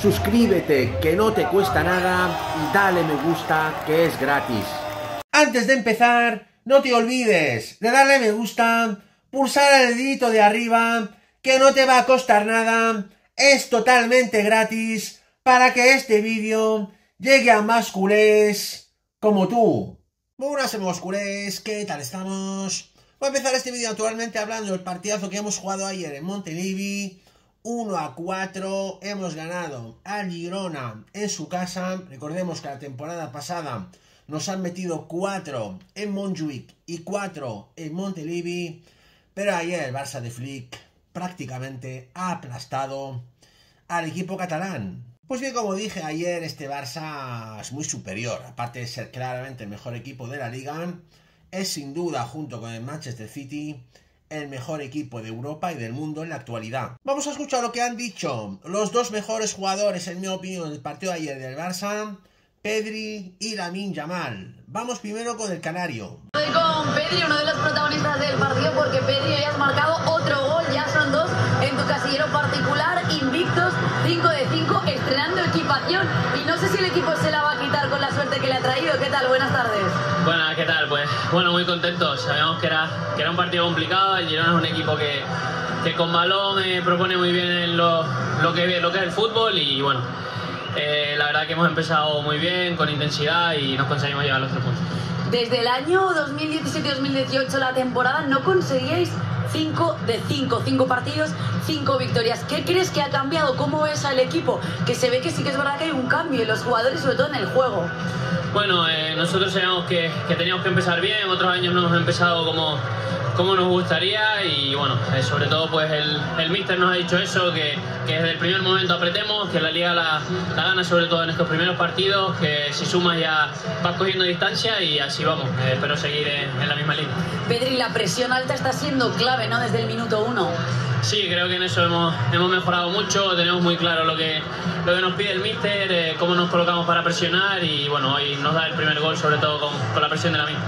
suscríbete que no te cuesta nada y dale me gusta que es gratis. Antes de empezar, no te olvides de darle me gusta, pulsar el dedito de arriba, que no te va a costar nada, es totalmente gratis para que este vídeo llegue a más culés como tú. Buenas culés, ¿qué tal estamos? Voy a empezar este vídeo actualmente hablando del partidazo que hemos jugado ayer en Montelivi. 1 a 4 hemos ganado al Girona en su casa. Recordemos que la temporada pasada nos han metido 4 en Montjuic y 4 en Montelivi. Pero ayer el Barça de Flick prácticamente ha aplastado al equipo catalán. Pues bien, como dije ayer, este Barça es muy superior. Aparte de ser claramente el mejor equipo de la liga, es sin duda, junto con el Manchester City, el mejor equipo de Europa y del mundo en la actualidad. Vamos a escuchar lo que han dicho los dos mejores jugadores, en mi opinión, del partido de ayer del Barça, Pedri y Lamin Yamal. Vamos primero con el Canario. Con Pedri, uno de los protagonistas del partido, porque Pedri hoy has marcado otro gol, ya son dos en tu casillero particular, invictos, 5 de 5, estrenando equipación. Y no sé si el equipo se la va a quitar con la suerte que le ha traído. ¿Qué tal? Buenas tardes. Buenas, ¿qué tal? Pues bueno, muy contentos. Sabíamos que era, que era un partido complicado. El Girona es un equipo que, que con balón eh, propone muy bien lo, lo, que, lo que es el fútbol y bueno. Eh, la verdad que hemos empezado muy bien, con intensidad y nos conseguimos llegar a los tres puntos. Desde el año 2017-2018, la temporada, no conseguíais 5 de 5, 5 partidos, 5 victorias. ¿Qué crees que ha cambiado? ¿Cómo ves al equipo? Que se ve que sí que es verdad que hay un cambio en los jugadores, sobre todo en el juego. Bueno, eh, nosotros sabíamos que, que, teníamos que empezar bien, otros años no hemos empezado como, como nos gustaría y bueno, eh, sobre todo pues el, el míster nos ha dicho eso, que, que, desde el primer momento apretemos, que la liga la, la, gana sobre todo en estos primeros partidos, que si sumas ya vas cogiendo distancia y así vamos, eh, espero seguir en, en, la misma línea. Pedri, la presión alta está siendo clave, ¿no? Desde el minuto uno. Sí, creo que en eso hemos, hemos mejorado mucho, tenemos muy claro lo que, lo que nos pide el míster, eh, cómo nos colocamos para presionar y bueno, hoy nos da el primer gol sobre todo con, con la presión de la misma.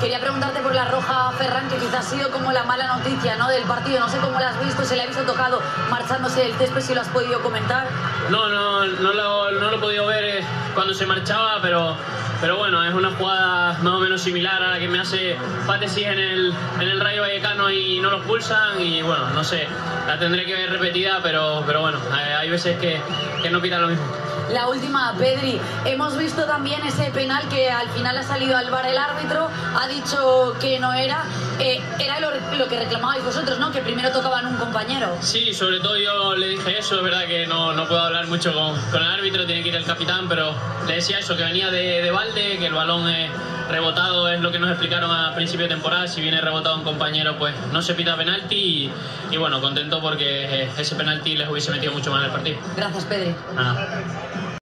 Quería preguntarte por la roja Ferran, que quizás ha sido como la mala noticia ¿no? del partido. No sé cómo la has visto, se le ha visto tocado marchándose del césped, si lo has podido comentar. No, no, no lo, no lo he podido ver cuando se marchaba, pero, pero bueno, es una jugada más o menos similar a la que me hace Patesi en el, en el Rayo Vallecano y no lo pulsan. Y bueno, no sé, la tendré que ver repetida, pero, pero bueno, hay veces que, que no pitan lo mismo. La última, Pedri. Hemos visto también ese penal que al final ha salido al bar el árbitro, ha dicho que no era. Eh, era lo, lo, que reclamabais vosotros, ¿no? Que primero tocaban un compañero. Sí, sobre todo yo le dije eso, es verdad que no, no puedo hablar mucho con, con, el árbitro, tiene que ir el capitán, pero le decía eso, que venía de, de balde, que el balón es rebotado es lo que nos explicaron a principio de temporada, si viene rebotado un compañero pues no se pita penalti y, y bueno, contento porque ese penalti les hubiese metido mucho más en el partido. Gracias, Pedri. Ah.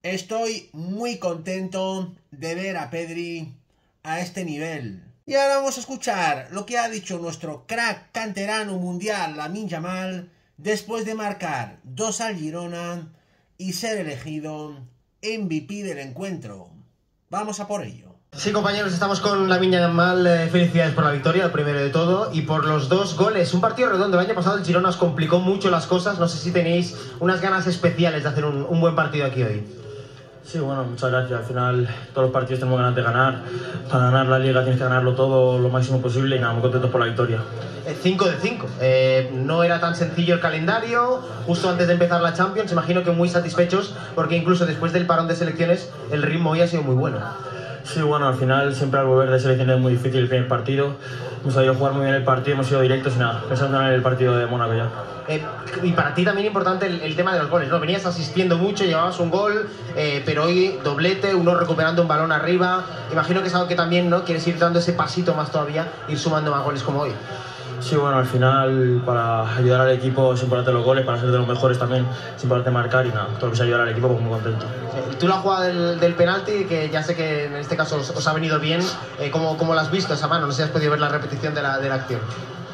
Estoy muy contento de ver a Pedri a este nivel. Y ahora vamos a escuchar lo que ha dicho nuestro crack canterano mundial, Lamin Yamal, después de marcar dos al Girona y ser elegido MVP del encuentro. Vamos a por ello. Sí, compañeros, estamos con la Viña Mal. Eh, felicidades por la victoria, el primero de todo, y por los dos goles. Un partido redondo. El año pasado el Girona os complicó mucho las cosas. No sé si tenéis unas ganas especiales de hacer un, un buen partido aquí hoy. Sí, bueno, muchas gracias. Al final todos los partidos tenemos ganas de ganar. Para ganar la liga tienes que ganarlo todo lo máximo posible y nada, muy contentos por la victoria. 5 de 5. Eh, no era tan sencillo el calendario. Justo antes de empezar la Champions, imagino que muy satisfechos porque incluso después del parón de selecciones el ritmo hoy ha sido muy bueno. Sí, bueno, al final siempre al volver de selecciones es muy difícil el primer partido. Hemos sabido jugar muy bien el partido, hemos sido directos y nada, pensando en el partido de Mónaco ya. Eh, y para ti también importante el, el, tema de los goles, ¿no? Venías asistiendo mucho, llevabas un gol, eh, pero hoy doblete, uno recuperando un balón arriba. Imagino que es algo que también, ¿no? Quieres ir dando ese pasito más todavía, ir sumando más goles como hoy. Sí, bueno, al final para ayudar al equipo es importante los goles, para ser de los mejores también es importante marcar y nada, todo lo que sea ayudar al equipo pues muy contento. Tú la jugada del, del, penalti, que ya sé que en este caso os, os ha venido bien, eh, ¿cómo, ¿cómo la has visto esa mano? No sé si has podido ver la repetición de la, de la acción.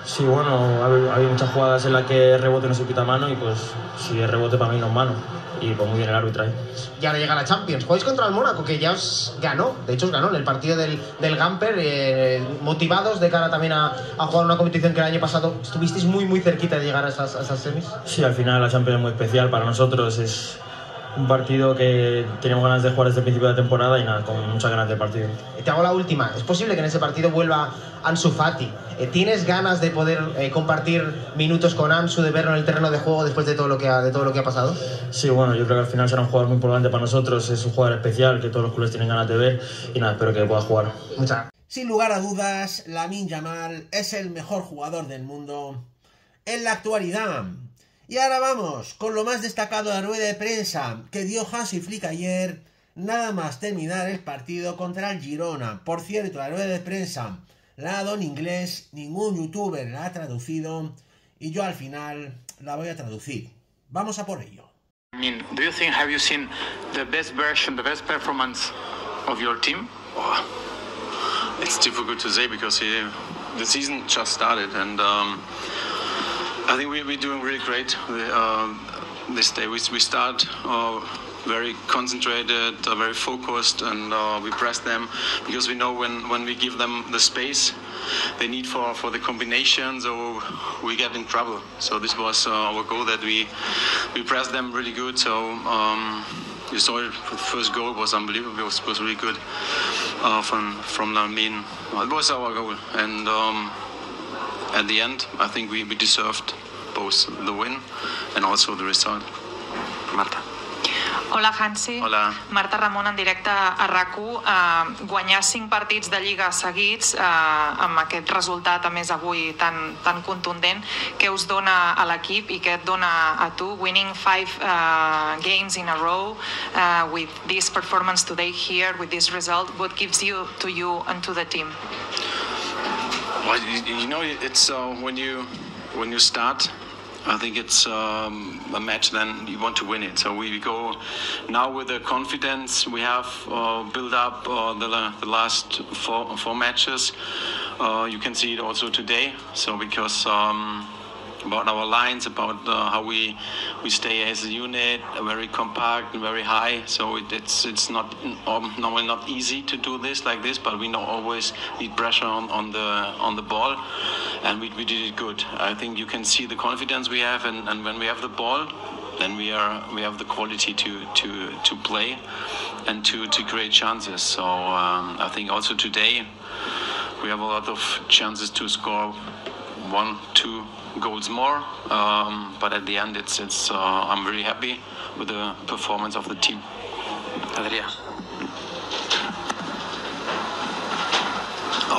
Sí, bueno, ha habido muchas jugadas en las que rebote no se quita mano y pues si es rebote para mí no es mano. Y pues muy bien el árbitro ahí. Y ahora llega la Champions. Jugáis contra el Mónaco, que ya os ganó. De hecho, os ganó en el partido del, del Gamper. Eh, motivados de cara también a, a, jugar una competición que el año pasado estuvisteis muy, muy cerquita de llegar a esas, a esas semis. Sí, al final la Champions es muy especial para nosotros. Es, un partido que teníamos ganas de jugar desde el principio de la temporada y nada, con muchas ganas de partido. Te hago la última. ¿Es posible que en ese partido vuelva Ansu Fati? Eh, ¿Tienes ganas de poder eh, compartir minutos con Ansu, de verlo en el terreno de juego después de todo lo que ha, de todo lo que ha pasado? Sí, bueno, yo creo que al final será un jugador muy importante para nosotros. Es un jugador especial que todos los clubes tienen ganas de ver y nada, espero que pueda jugar. Muchas Sin lugar a dudas, Lamin Yamal es el mejor jugador del mundo en la actualidad. Y ahora vamos con lo más destacado de la rueda de prensa que dio Hansi Flick ayer, nada más terminar el partido contra el Girona. Por cierto, la rueda de prensa la ha dado en inglés, ningún youtuber la ha traducido y yo al final la voy a traducir. Vamos a por ello. I mean, do you think have you seen the best version, the best performance of your team? Oh, it's difficult to say because he, the season just started, and um, I think we, we're doing really great we, uh, this day. We, we start uh, very concentrated, uh, very focused, and uh, we press them because we know when, when we give them the space they need for, for the combination, so we get in trouble. So this was uh, our goal that we we press them really good. So. Um, you saw it. The first goal was unbelievable. It was, was really good uh, from from Lamin. It was our goal, and um, at the end, I think we, we deserved both the win and also the result. Marta. Hola, Hansi. Hola. Marta Ramon, en directe a RAC1. Uh, guanyar cinc partits de Lliga seguits uh, amb aquest resultat, a més, avui tan, tan contundent, què us dona a l'equip i què et dona a tu? Winning five uh, games in a row uh, with this performance today here, with this result, what gives you to you and to the team? Well, you, you know, it's uh, when you when you start. I think it's um, a match. Then you want to win it. So we go now with the confidence we have uh, built up uh, the, the last four four matches. Uh, you can see it also today. So because. Um, about our lines, about uh, how we we stay as a unit, very compact and very high. So it, it's it's not um, normally not easy to do this like this, but we know always need pressure on, on the on the ball, and we, we did it good. I think you can see the confidence we have, and, and when we have the ball, then we are we have the quality to to to play and to to create chances. So um, I think also today we have a lot of chances to score one, two goals more. Um, but at the end, it's it's. Uh, I'm very happy with the performance of the team. Adrià.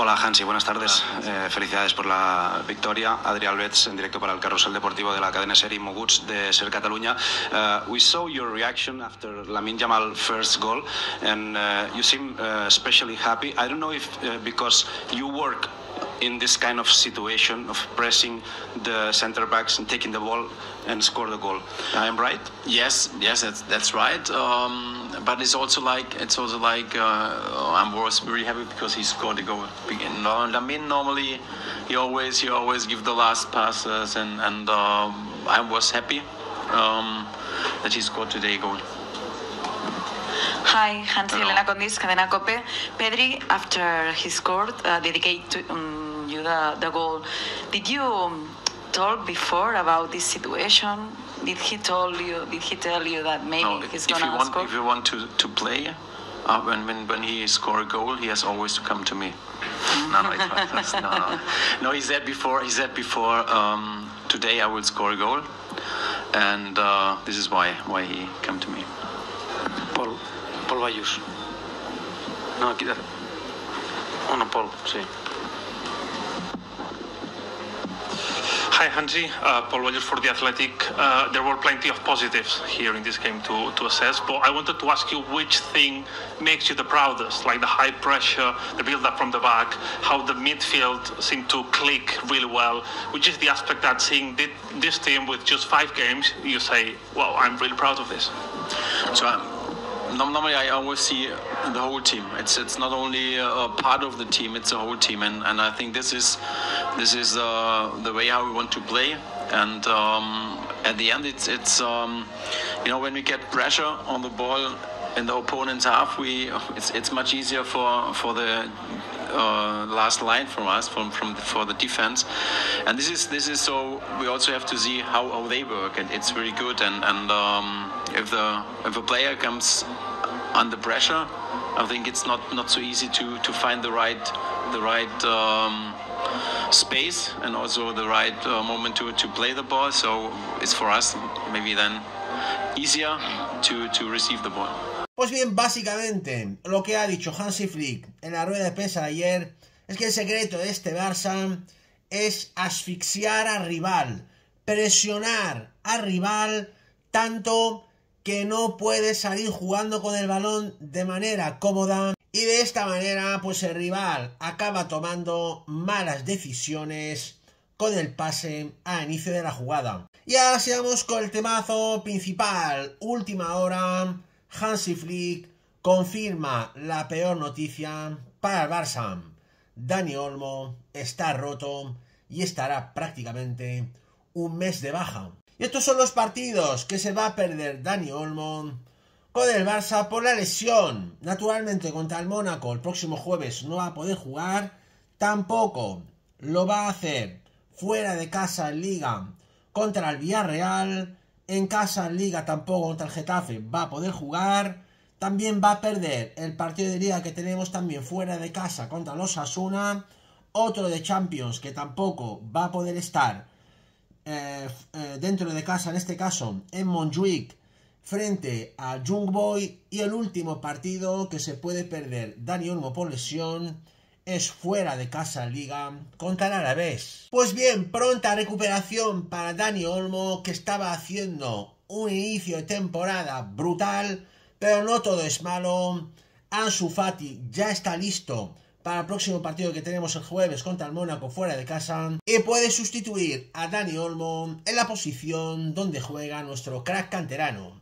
Hola Hansi, buenas tardes. Eh, felicidades por la victoria. Adrián Alves en directo para el Carrusel Deportivo de la cadena serie Moguts de Ser Cataluña. Uh, we saw your reaction after Lamin Jamal first goal and uh, you seem uh, especially happy. I don't know if because you work in this kind of situation of pressing the center backs and taking the ball and score the goal. I am right? Yes, yes, that's that's right. Um, but it's also like it's also like uh, I was very happy because he scored the goal. Lamin normally he always he always give the last passes and and um, I was happy um, that he scored today goal. Hi, Hansi Hello. Elena Condis, Cadena Cope. Pedri, after he scored, uh, dedicate to, um, you the, the goal. Did you talk before about this situation? Did he told you? Did he tell you that maybe No, he's if you gonna want score? if you want to to play, uh, when when when he score a goal, he has always to come to me. no, no, it's no, no. No, he said before. He said before. Um, today I will score a goal, and uh, this is why why he come to me. Paul, Paul Bayús. No, quita. Oh, no, Pol, sí. Hi, Hansi. Uh, Paul Rogers for The Athletic. Uh, there were plenty of positives here in this game to, to assess, but I wanted to ask you which thing makes you the proudest, like the high pressure, the build up from the back, how the midfield seemed to click really well, which is the aspect that seeing this team with just five games, you say, well, I'm really proud of this. So um, normally I always see the whole team. It's it's not only a part of the team; it's a whole team, and, and I think this is this is uh, the way how we want to play. And um, at the end, it's it's um, you know when we get pressure on the ball in the opponent's half, we it's it's much easier for for the uh, last line from us from from the, for the defense. And this is this is so we also have to see how, how they work. And it's very good. And and um, if the if a player comes under pressure, I think it's not not so easy to to find the right the right um, space and also the right uh, moment to to play the ball. So it's for us maybe then easier to to receive the ball. Pues bien, básicamente lo que ha dicho Hansi Flick en la rueda de prensa de ayer es que el secreto de este Barça es asfixiar al rival, presionar al rival tanto que no puede salir jugando con el balón de manera cómoda y de esta manera pues el rival acaba tomando malas decisiones con el pase a inicio de la jugada. Y ahora sigamos con el temazo principal, última hora, Hansi Flick confirma la peor noticia para el Barça. Dani Olmo está roto y estará prácticamente un mes de baja. Y estos son los partidos que se va a perder Dani Olmo con el Barça por la lesión. Naturalmente contra el Mónaco el próximo jueves no va a poder jugar. Tampoco lo va a hacer fuera de casa en Liga contra el Villarreal. En casa en Liga tampoco contra el Getafe va a poder jugar. También va a perder el partido de Liga que tenemos también fuera de casa contra los Asuna. Otro de Champions que tampoco va a poder estar eh, eh, dentro de casa, en este caso en Montjuic, frente a Young Boy. Y el último partido que se puede perder Dani Olmo por lesión es fuera de casa Liga contra el Alavés. Pues bien, pronta recuperación para Dani Olmo que estaba haciendo un inicio de temporada brutal, pero no todo es malo. Ansu Fati ya está listo para el próximo partido que tenemos el jueves contra el Mónaco fuera de casa y puede sustituir a Dani Olmo en la posición donde juega nuestro crack canterano.